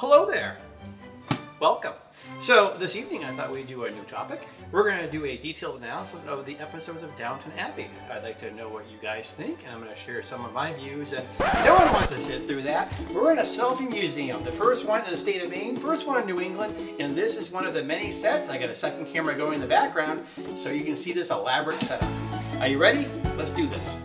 Hello there. Welcome. So this evening I thought we'd do a new topic. We're going to do a detailed analysis of the episodes of Downton Abbey. I'd like to know what you guys think and I'm going to share some of my views and no one wants to sit through that. We're in a selfie museum, the first one in the state of Maine, first one in New England, and this is one of the many sets. I got a second camera going in the background so you can see this elaborate setup. Are you ready? Let's do this.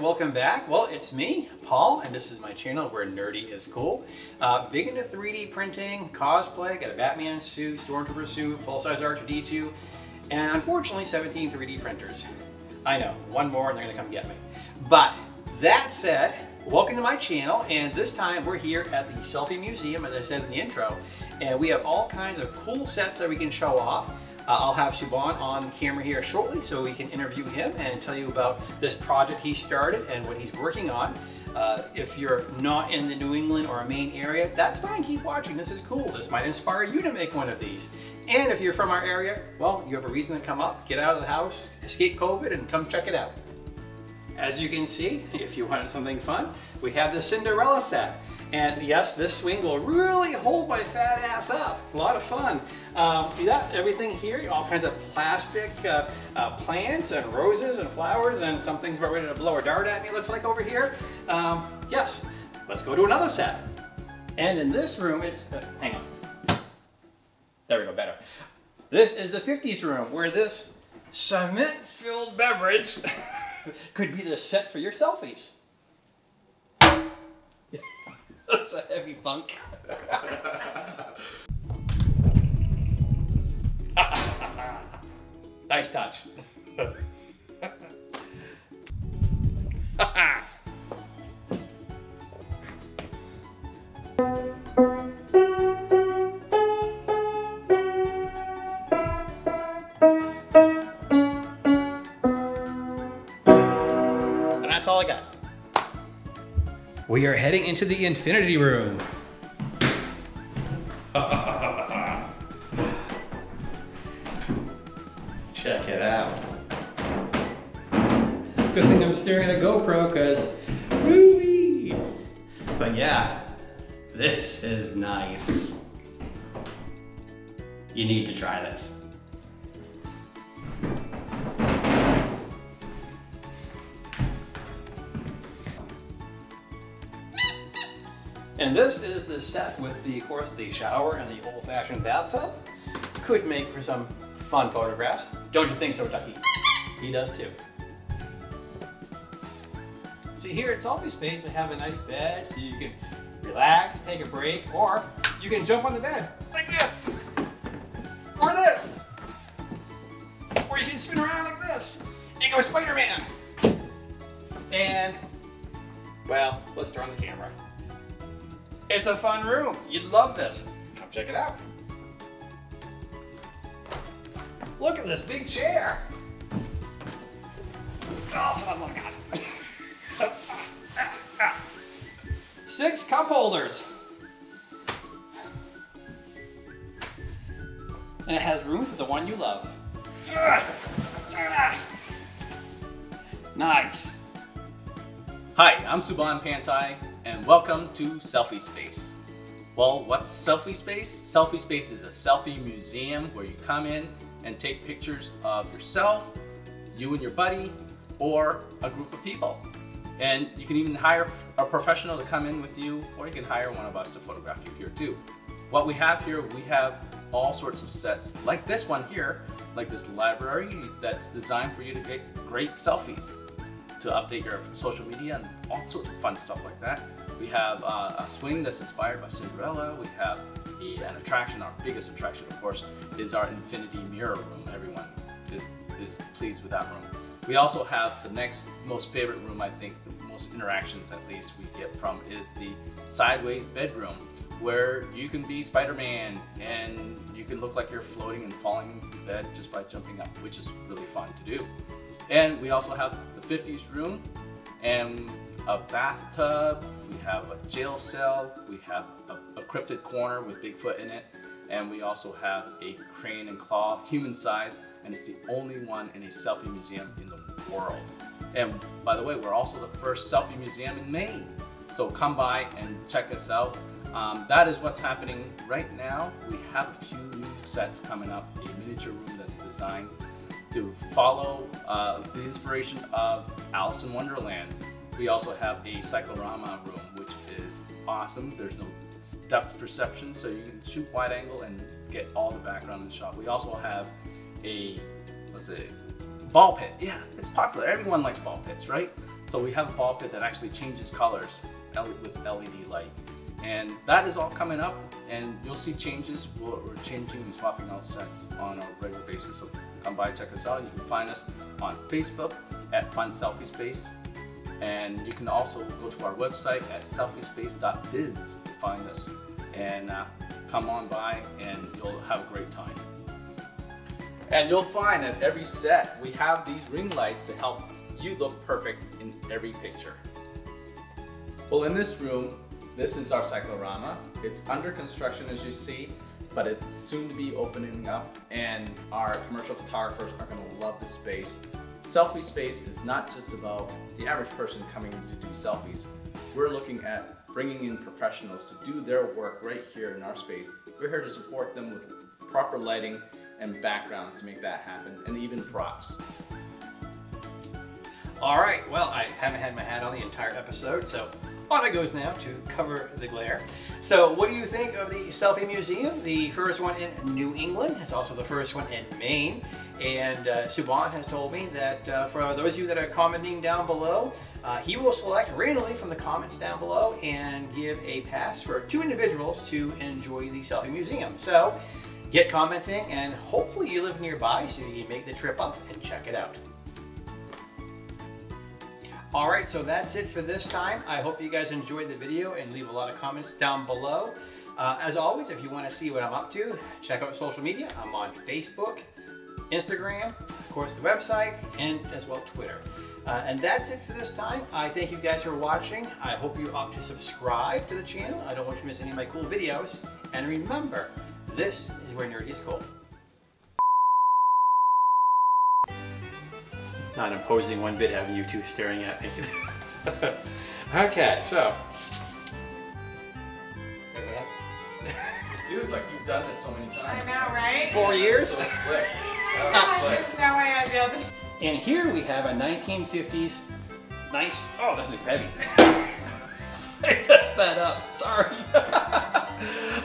Welcome back. Well, it's me, Paul, and this is my channel where nerdy is cool. Uh, big into 3D printing, cosplay, got a Batman suit, Stormtrooper suit, full-size R2-D2, and unfortunately 17 3D printers. I know, one more and they're gonna come get me. But that said, welcome to my channel, and this time we're here at the Selfie Museum, as I said in the intro, and we have all kinds of cool sets that we can show off. Uh, I'll have Soubanh on camera here shortly so we can interview him and tell you about this project he started and what he's working on. Uh, if you're not in the New England or Maine area, that's fine, keep watching, this is cool. This might inspire you to make one of these. And if you're from our area, well, you have a reason to come up, get out of the house, escape COVID, and come check it out. As you can see, if you wanted something fun, we have the Cinderella set. And yes, this swing will really hold my fat ass up. A lot of fun. Um, yeah, everything here, all kinds of plastic uh, uh, plants and roses and flowers and something's about ready to blow a dart at me, looks like over here. Um, yes, let's go to another set. And in this room, it's, uh, hang on. There we go, better. This is the 50s room where this cement-filled beverage could be the set for your selfies. That's a heavy thunk. nice touch. We are heading into the Infinity Room. Check it out. Good thing I'm steering a GoPro because But yeah, this is nice. You need to try this. And this is the set with the, of course, the shower and the old-fashioned bathtub. Could make for some fun photographs. Don't you think so, Ducky? He does too. See here at Selfie Space, they have a nice bed so you can relax, take a break, or you can jump on the bed like this, or this, or you can spin around like this and go Spider-Man. And, well, let's turn on the camera. It's a fun room. You'd love this. Come check it out. Look at this big chair. Oh, my God. Six cup holders. And it has room for the one you love. Nice. Hi, I'm Soubanh Phanthay, and welcome to Selfie Space. Well, what's Selfie Space? Selfie Space is a selfie museum where you come in and take pictures of yourself, you and your buddy, or a group of people. And you can even hire a professional to come in with you, or you can hire one of us to photograph you here too. What we have here, we have all sorts of sets, like this one here, like this library that's designed for you to get great selfies to update your social media and all sorts of fun stuff like that. We have uh, a swing that's inspired by Cinderella. We have a, an attraction, our biggest attraction, of course, is our infinity mirror room. Everyone is, is pleased with that room. We also have the next most favorite room, I think, the most interactions at least we get from is the sideways bedroom where you can be Spider-Man and you can look like you're floating and falling into bed just by jumping up, which is really fun to do. And we also have the 50s room and a bathtub, we have a jail cell, we have a, a cryptid corner with Bigfoot in it. And we also have a crane and claw, human size, and it's the only one in a selfie museum in the world. And by the way, we're also the first selfie museum in Maine. So come by and check us out. Um, that is what's happening right now. We have a few new sets coming up, a miniature room that's designed to follow uh, the inspiration of Alice in Wonderland. We also have a cyclorama room, which is awesome. There's no depth perception, so you can shoot wide angle and get all the background in the shot. We also have a, let's say, ball pit. Yeah, it's popular. Everyone likes ball pits, right? So we have a ball pit that actually changes colors with LED light. And that is all coming up and you'll see changes. We're, changing and swapping out sets on a regular basis. So come by, check us out. You can find us on Facebook at Fun Selfie Space. And you can also go to our website at selfiespace.biz to find us. And uh, come on by and you'll have a great time. And you'll find at every set we have these ring lights to help you look perfect in every picture. Well, in this room, this is our cyclorama. It's under construction as you see, but it's soon to be opening up and our commercial photographers are gonna love the space. Selfie space is not just about the average person coming to do selfies. We're looking at bringing in professionals to do their work right here in our space. We're here to support them with proper lighting and backgrounds to make that happen, and even props. All right, well, I haven't had my hat on the entire episode, so on it goes now to cover the glare. So what do you think of the Selfie Museum? The first one in New England. It's also the first one in Maine. And uh, Soubanh has told me that uh, for those of you that are commenting down below, uh, he will select randomly from the comments down below and give a pass for two individuals to enjoy the Selfie Museum. So get commenting and hopefully you live nearby so you can make the trip up and check it out. All right, so that's it for this time. I hope you guys enjoyed the video and leave a lot of comments down below. Uh, as always, if you want to see what I'm up to, check out social media. I'm on Facebook, Instagram, of course the website, and as well Twitter. Uh, and that's it for this time. I thank you guys for watching. I hope you opt to subscribe to the channel. I don't want you to miss any of my cool videos. And remember, this is where nerdy is cool. Not imposing one bit having you two staring at me. okay, so. Dude, like you've done this so many times. I know, right? Four years? So slick. There's no way I'd be able to. And here we have a 1950s nice. Oh, this is heavy. I messed that up. Sorry.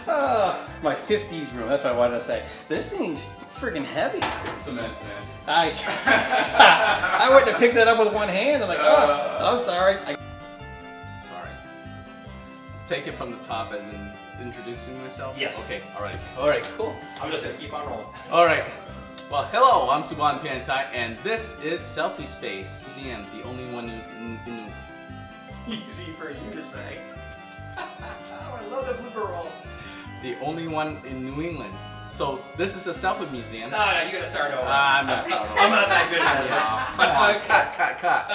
uh, my 50s room. That's what I wanted to say. This thing's freaking heavy. It's cement, man. I I wouldn't have picked that up with one hand. I'm like, oh, uh. I'm sorry. I sorry. Let's take it from the top as in introducing myself. Yes. Okay. All right. All right. Cool. I'm just gonna keep on rolling. All right. Well, hello. I'm Soubanh Phanthay, and this is Selfie Space Museum, the only one in, in, in Easy for you to say. oh, I love the blooper roll. The only one in New England. So this is a selfie museum. No, no, you gotta start over. I'm not start over. I'm not that good at it. cut, cut, cut.